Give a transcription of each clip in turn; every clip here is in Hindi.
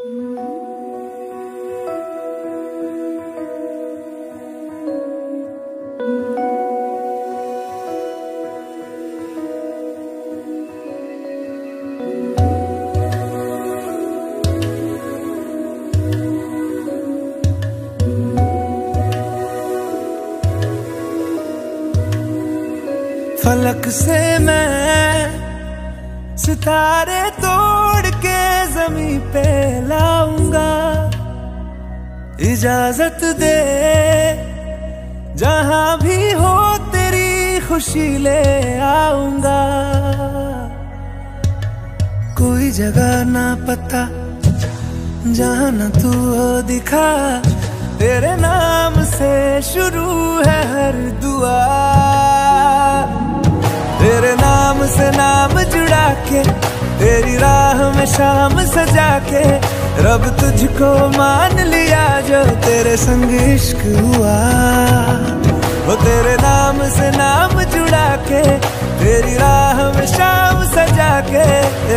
फलक से मैं सितारे तोड़ के जमी पे लाऊँगा। इजाज़त दे, जहाँ भी हो तेरी खुशी ले आऊँगा। कोई जगह ना पता, जहाँ न तू हो दिखा। तेरे नाम से शुरू है हर दुआ। से नाम जुड़ा के, तेरी राह में शाम सजा के, रब तुझको मान लिया जो तेरे संग इश्क हुआ। वो तेरे नाम से नाम जुड़ा के, तेरी राह में शाम सजा के,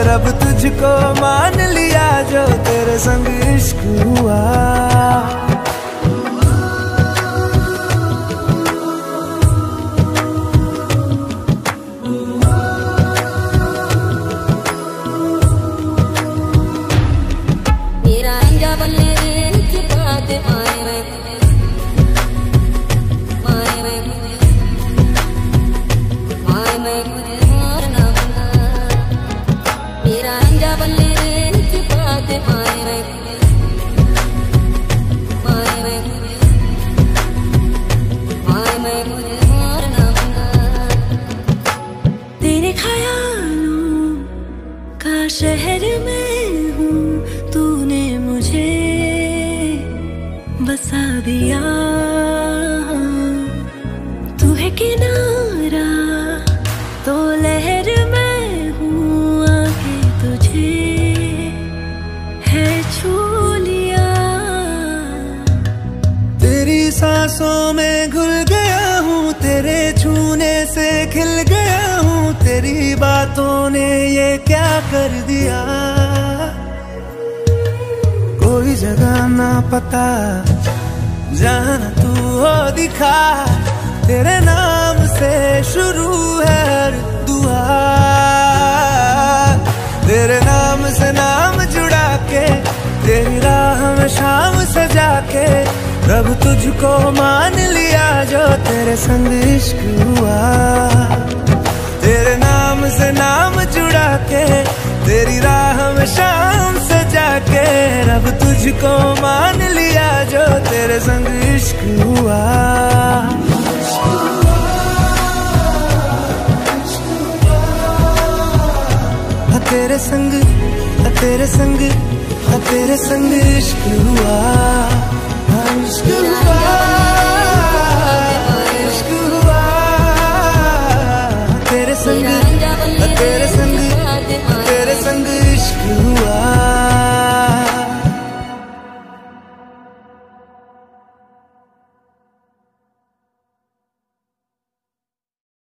रब तुझको मान लिया जो तेरे संग इश्क हुआ। शहर में हूँ, तूने मुझे बसा दिया। तू है किनारा तो लहर में हूँ आके तुझे खिल गया हूँ तेरी बातों ने ये क्या कर दिया? कोई जगह ना पता जहाँ तू हो दिखा। तेरे नाम से शुरू है हर दुआ। तेरे नाम से नाम जुड़ा के, तेरी राह में शाम सजा के, रब तुझको मान लिया जो तेरे संग इश्क हुआ। के तेरी राह में शाम से जाके, रब तुझको मान लिया जो तेरे संग इश्क हुआ। तेरे संग तेरे संग तेरे संग इश्क हुआ। इश्क हुआ।